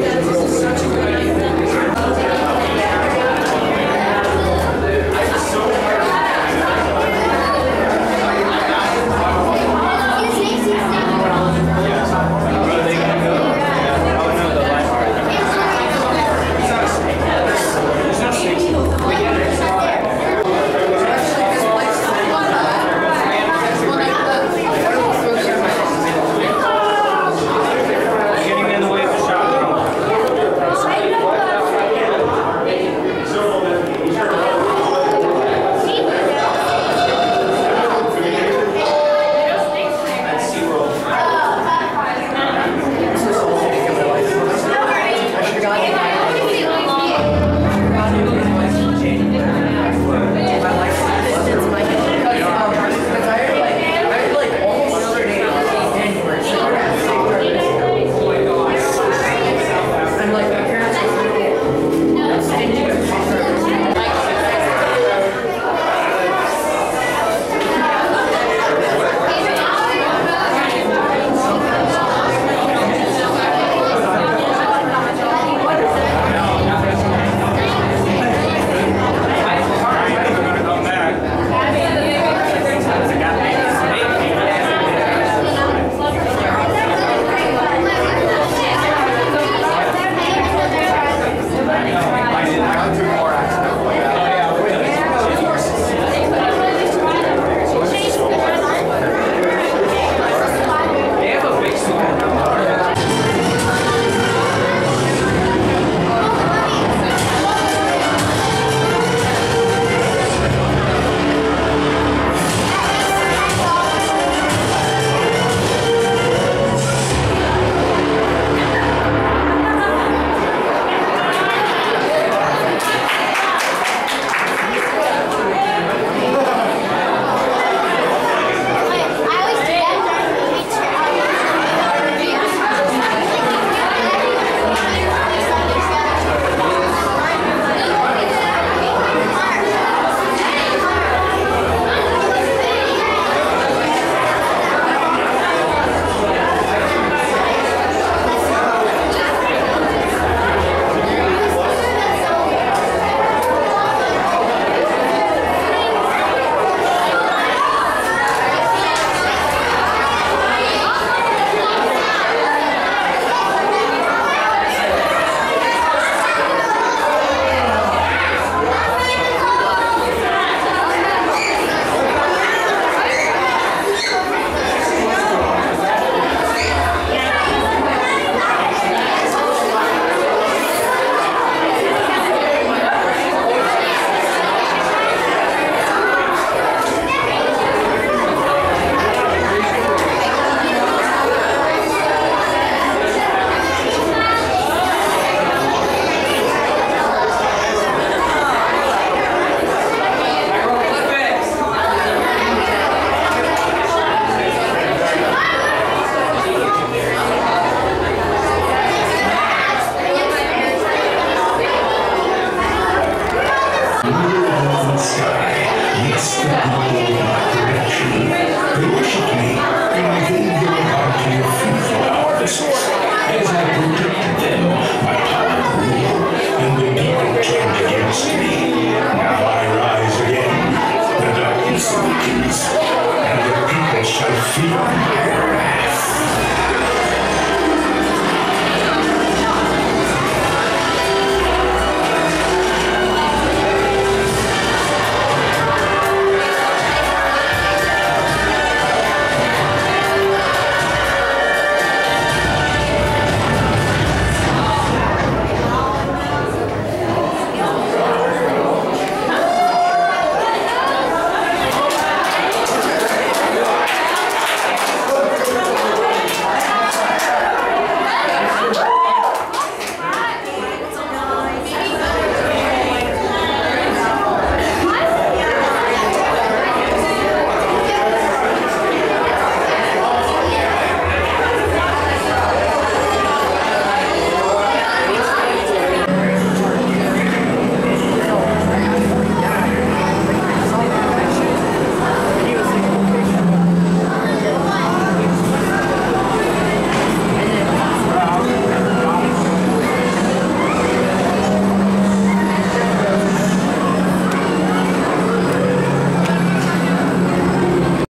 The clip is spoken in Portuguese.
Obrigado. Brasil.